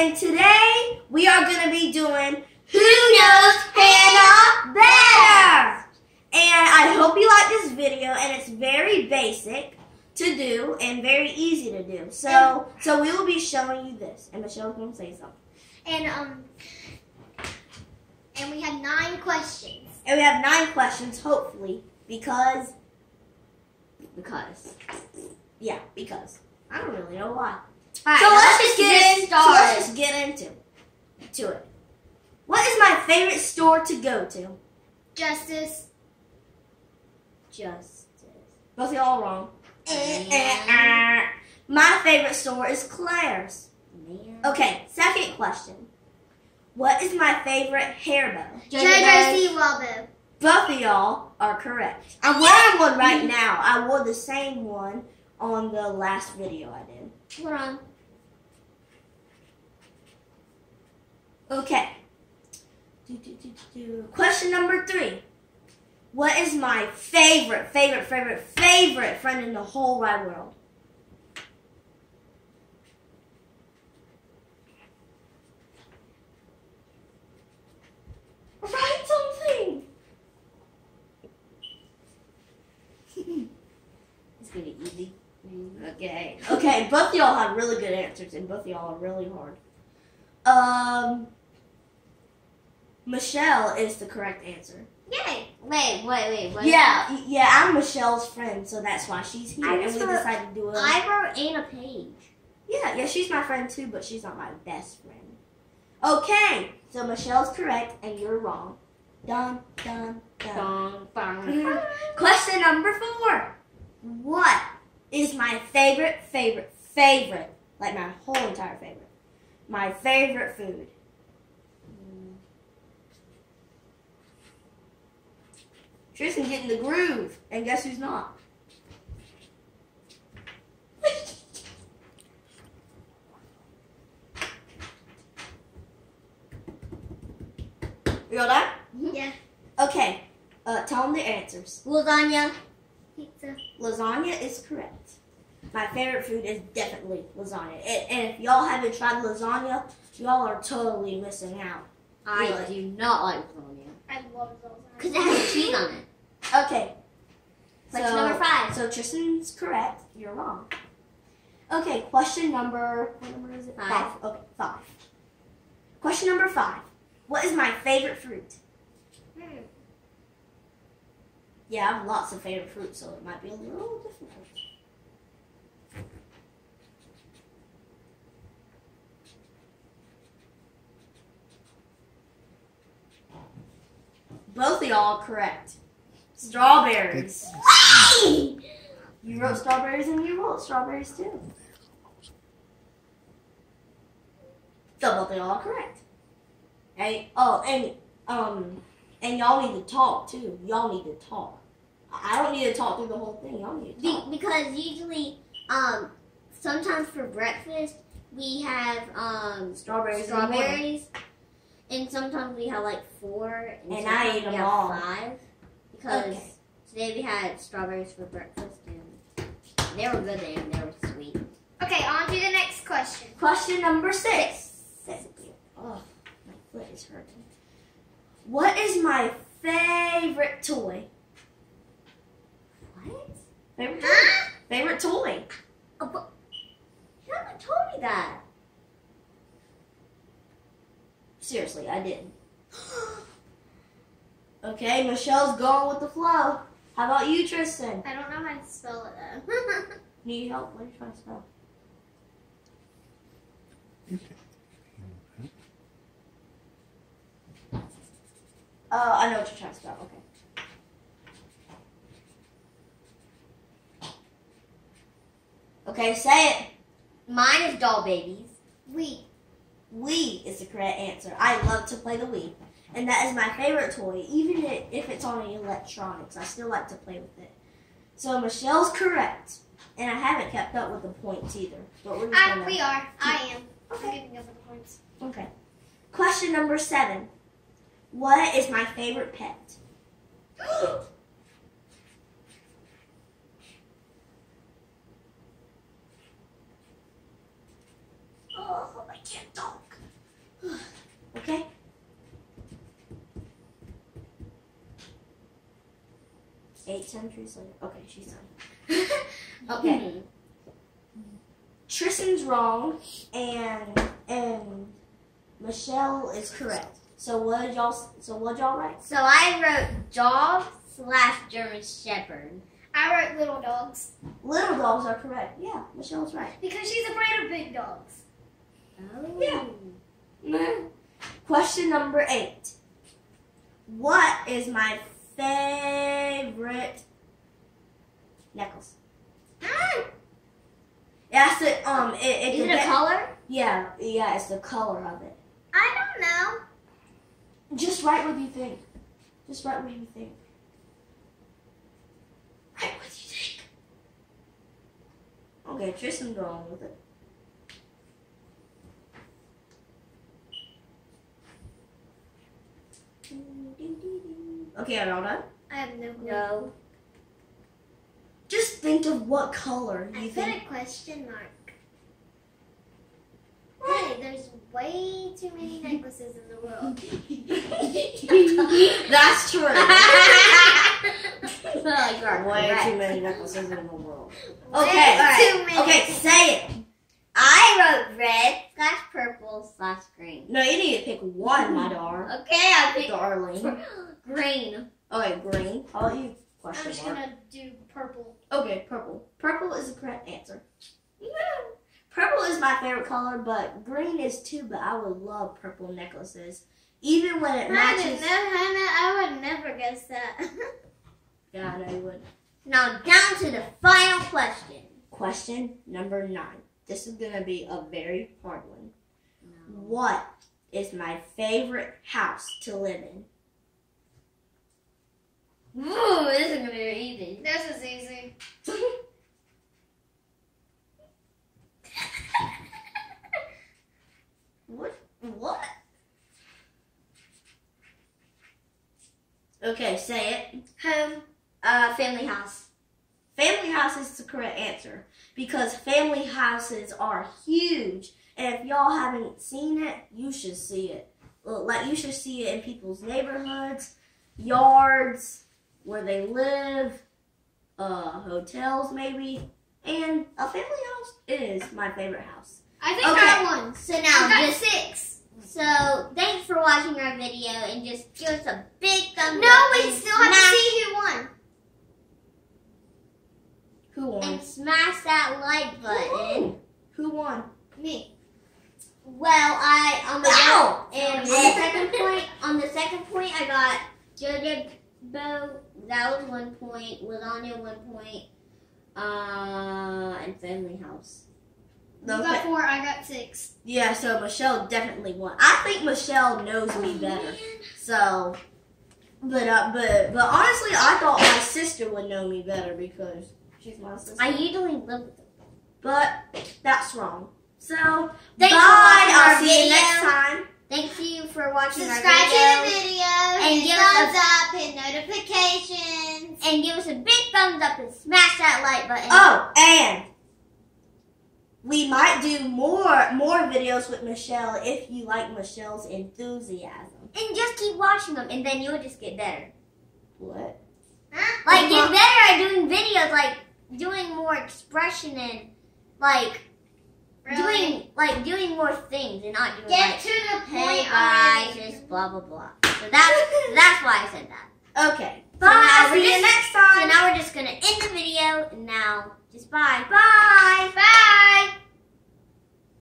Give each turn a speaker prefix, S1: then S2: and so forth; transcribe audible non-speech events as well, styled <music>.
S1: And today we are going to be doing Who Knows Hannah Better? And I hope you like this video and it's very basic to do and very easy to do. So so we will be showing you this. And Michelle's going to say something.
S2: And um, and we have nine questions.
S1: And we have nine questions, hopefully, because because yeah, because I don't really know why.
S2: All
S1: so let's just get,
S2: get
S1: in, so let's just get into to it. What is my favorite store to go to?
S2: Justice.
S1: Justice. Both of y'all wrong. My favorite store is Claire's. Okay, second question. What is my favorite hair bow?
S2: JoJo Siwa bow.
S1: Both of y'all are correct. I'm wearing one right mm-hmm. now. I wore the same one on the last video I did.
S2: Hold on.
S1: Okay. Do, do, do. Question number three. What is my favorite, favorite, favorite, favorite friend in the whole wide world? Write something. <laughs>
S3: It's gonna be easy.
S1: Okay. Okay, both y'all have really good answers and both y'all are really hard. Um Michelle is the correct answer.
S2: Yay.
S3: Wait, wait, wait. What?
S1: Yeah, yeah, I'm Michelle's friend, so that's why she's here
S3: I
S1: and
S3: just
S1: we
S3: wrote-
S1: decided to do it.
S3: I wrote Anna Page.
S1: Yeah, yeah, she's my friend too, but she's not my best friend. Okay, so Michelle's correct and you're wrong. Dun dun dun.
S3: Dong, bong.
S1: Mhm. Question number four. What is my favorite, favorite, favorite, like my whole entire favorite, my favorite food? Tristyn getting the groove, and guess who's not? You all done?
S2: Yeah.
S1: Okay, uh, tell them the answers.
S3: Lasagna.
S2: Pizza.
S1: Lasagna is correct. My favorite food is definitely lasagna. And, and if y'all haven't tried lasagna, y'all are totally missing out.
S3: I
S1: Really?
S3: do not like lasagna.
S2: I love those.
S3: Because it has cheese on it.
S1: Okay.
S3: Question
S1: so,
S3: number five.
S1: So Tristyn's correct. You're wrong. Okay, question number what number is it?
S3: Five.
S1: Okay, five. Question number five. What is my favorite fruit?
S2: Hmm.
S1: Yeah, I have lots of favorite fruit, so it might be a little difficult. Both of y'all correct. Strawberries. <coughs> You wrote strawberries and you wrote strawberries too. So both of y'all correct. And oh, and um, and y'all need to talk too. Y'all need to talk. I I don't need to talk through the whole thing. Y'all need to
S3: Be-
S1: talk.
S3: because usually, um, sometimes for breakfast we have um
S1: Strawberries. in the morning.
S3: strawberries, and sometimes we have like four, and,
S1: And I
S3: sometimes
S1: ate
S3: we
S1: them
S3: have
S1: all.
S3: five. Because
S1: Okay.
S3: today we had strawberries for breakfast, and they were good and they were sweet.
S2: Okay, on to the next question.
S1: Question number six. Six. Oh, my foot is hurting. What is my favorite toy?
S3: What?
S1: Favorite toy?
S3: Huh?
S1: Favorite toy?
S3: Oh, but you haven't told me that.
S1: Seriously, I didn't. <gasps> <gasps> <gasps> Okay, Michelle's going with the flow. How about you, Tristyn?
S2: I don't know how to spell it though. <laughs>
S1: Need help? What are you trying to spell? Oh, I know what you're trying to spell. Okay. Okay, say it.
S3: Mine is doll babies.
S2: we.
S1: Wii is the correct answer. I love to play the Wii. And that is my favorite toy. Even if it's on electronics, I still like to play with it. So Michelle's correct. And I haven't kept up with the points either. But we're just
S2: I, we are. I am. I'm
S1: Okay.
S2: giving up the points.
S1: Okay. Question number seven. What is my favorite pet? oh, I can't talk. Eight centuries later. Okay, she's done. <laughs> okay. Mm-hmm. Tristyn's wrong, and and Michelle is correct. So what did y'all? So what y'all write?
S3: So I wrote dog slash German Shepherd.
S2: I wrote little dogs
S1: Little dogs are correct. Yeah, Michelle's right.
S2: because she's afraid of big dogs.
S3: Oh.
S1: Yeah. Question number eight. What is my favorite necklace?
S2: Ah,
S1: That's the um. It, it
S3: Is it a color?
S1: Yeah, yeah. It's the color of it.
S2: I don't know.
S1: Just write what you think. Just write what you think. Write what you think. Okay, Tristyn's going with it. Okay, are y'all done?
S2: I have no clue.
S3: No.
S1: Just think of what color
S2: I
S1: you
S2: put a question mark. Hey, there's way too many necklaces in the world. <laughs>
S1: That's true. <laughs>
S3: like
S1: Way
S3: correct.
S1: too many necklaces in the world. Okay, all right.
S2: too many.
S1: Okay, say it.
S3: I wrote red slash purple slash green.
S1: No, you need to pick one, my dar.
S3: Okay, I picked
S1: Darling. <gasps>
S3: green.
S1: Okay, green. How about you?
S2: I'm just
S1: mark.
S2: gonna do purple.
S1: Okay, purple. Purple is the correct answer. <laughs> Purple is my favorite color, but green is too. But I would love purple necklaces, even when it
S2: I,
S1: matches.
S2: didn't know, I would never guess that. <laughs>
S1: Yeah, I would.
S3: Now down to the final question.
S1: Question number nine. This is gonna be a very hard one. What is my favorite house to live in?
S3: Ooh, this is gonna be easy.
S2: this is easy. <laughs>
S1: What? What? Okay, say it.
S3: Home, uh, family house.
S1: Family house is the correct answer because family houses are huge, and if y'all haven't seen it, you should see it. Like you should see it in people's neighborhoods, yards, where they live, uh, hotels maybe, and a family house is my favorite house.
S2: I think
S1: Okay.
S2: I won.
S3: So
S2: I
S3: now
S2: got
S3: just
S2: six.
S3: so thanks for watching our video and just give us a big thumbs
S2: No,
S3: up.
S2: we
S3: and
S2: still have to
S3: smash-
S2: see who won.
S1: Who won?
S3: and smash that like button.
S1: Who won?
S2: Me.
S3: Well, I on the
S1: Ow!
S3: and on the second point on the second point I got Jojo Bo that was one point, Was Lasagna one point, uh and Family House.
S2: You got four, I got six.
S1: Yeah, so Michelle definitely won. I think Michelle knows me better. So, but uh, but but honestly, I thought my sister would know me better because she's my sister.
S3: I usually live with them.
S1: but that's wrong. So
S3: Thanks
S1: bye.
S3: for watching
S1: I'll
S3: our
S1: see you next time.
S3: Thank you for watching
S2: Subscribe
S3: our
S2: to the video,
S3: And give us a-
S2: thumbs up, hit notifications.
S3: and give us a big thumbs up and smash that like button.
S1: Oh, and we might do more more videos with Michelle if you like Michelle's enthusiasm.
S3: And just keep watching them and then you'll just get better.
S1: What?
S2: Huh?
S3: Like get better at doing videos, like doing more expression and like
S2: Really?
S3: doing like doing more things and not doing
S2: Get
S3: like
S2: to the
S3: hey
S2: point
S3: guys,
S2: already.
S3: just blah blah blah. So that's <laughs> that's why I said that.
S1: Okay.
S3: Bye.
S1: So now
S3: We're
S1: see you next
S3: So now we're just gonna end the video and now just bye. bye. Bye.